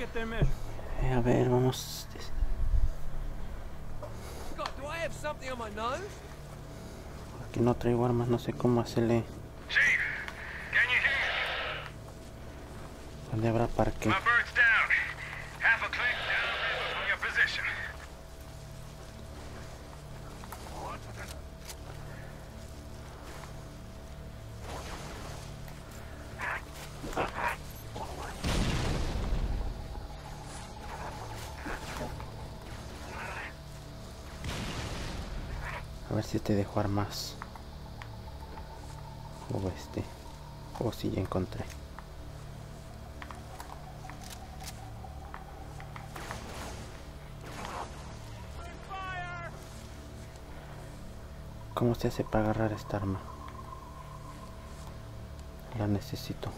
Eh, a ver, vamos. Scott, do I have something on my nose? Aquí no traigo armas, no sé cómo hacerle. ¿Dónde habrá parque? Ver si te dejo armas. O este. O si ya encontré. ¿Cómo se hace para agarrar esta arma? La necesito.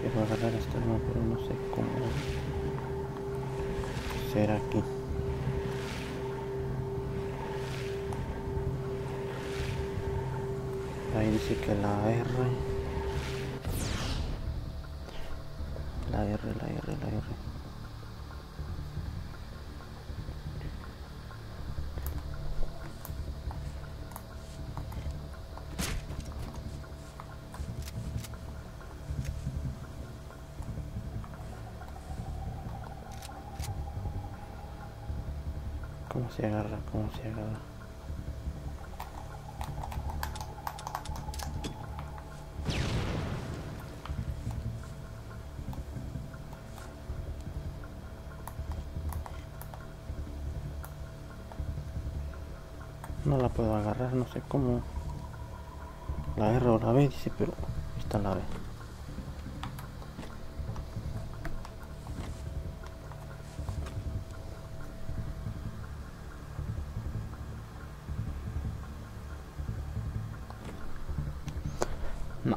Quiero agarrar esta arma, pero no sé cómo será aquí. Ahí dice que la R. La R, la R, la R. ¿Cómo se agarra? ¿Cómo se agarra? No la puedo agarrar, no sé cómo. La R o la B dice, pero está la B. No.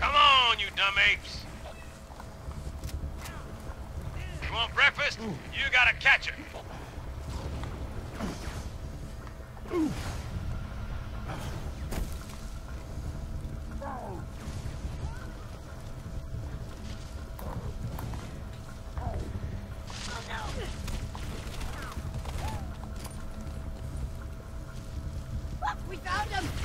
Come on, you dumb apes. You want breakfast? You gotta catch it. We found him!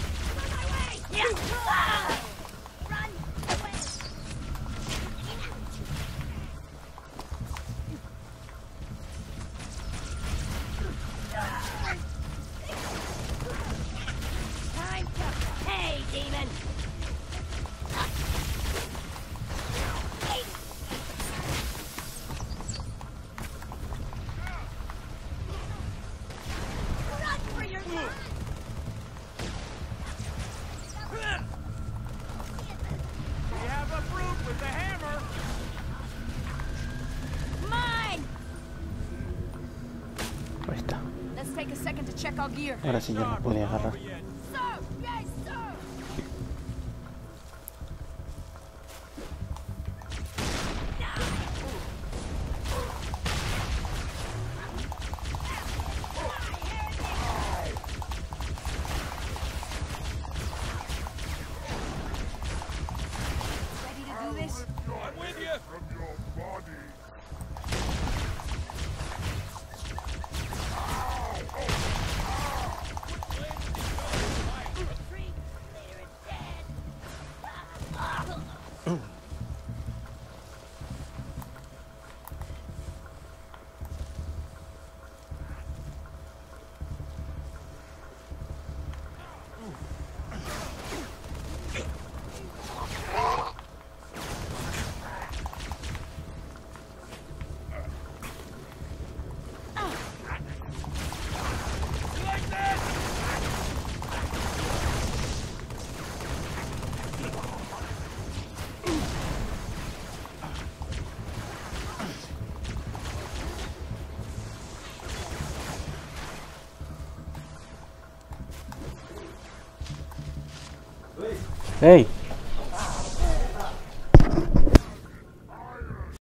Our gear. Ahora sí ya la pude agarrar. Oh. Hey.